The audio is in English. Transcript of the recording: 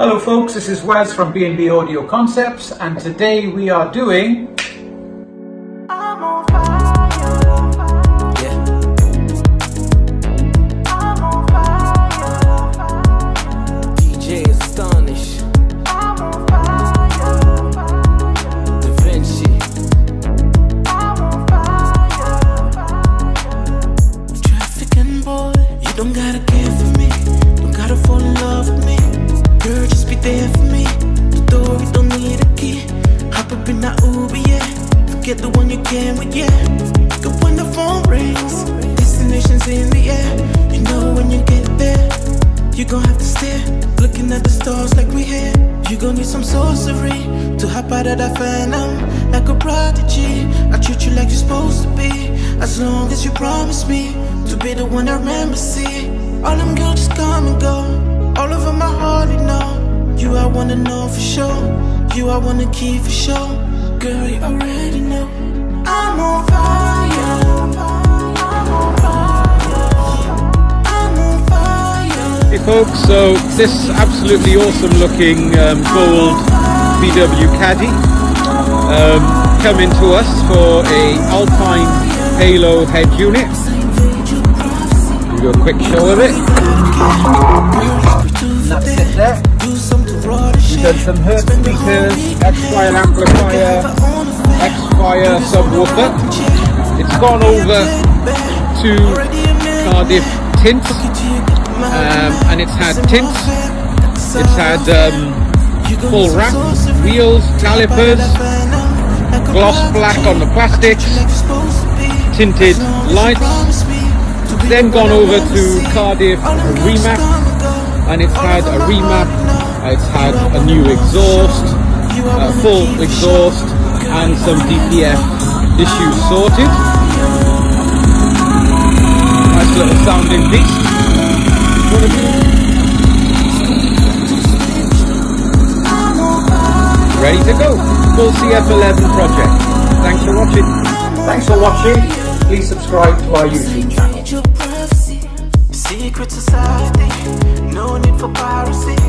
Hello folks, this is Wes from B&B Audio Concepts and today we are doing Up Uber, yeah. Forget the one you came with, yeah. Good when the phone rings. Destination's in the air. You know when you get there. You gon' have to stare, looking at the stars like we here. You gon' need some sorcery to hop out of that phantom, like a prodigy. I treat you like you're supposed to be, as long as you promise me to be the one I remember. See, all them girls just come and go, all over my heart, you know. You I wanna know for sure, you I wanna keep for sure. Girl, you already know. I'm on fire. I'm on fire. I'm on fire. Hey folks, so this absolutely awesome looking um, gold VW Caddy um, coming to us for a Alpine Halo head unit. Give you a quick show of it. that's it there. We've done some Hertz speakers, X-Fire amplifier, X-Fire subwoofer. It's gone over to Cardiff Tints um, and it's had tints, it's had um, full wrap, wheels, calipers, gloss black on the plastics, tinted lights, then gone over to Cardiff remap and it's had a remap, it's had a new exhaust, a full exhaust and some DPF issues sorted. Nice little sounding piece. Ready to go. Full CF11 project. Thanks for watching. Thanks for watching. Please subscribe to our YouTube channel. Secret society, no need for piracy.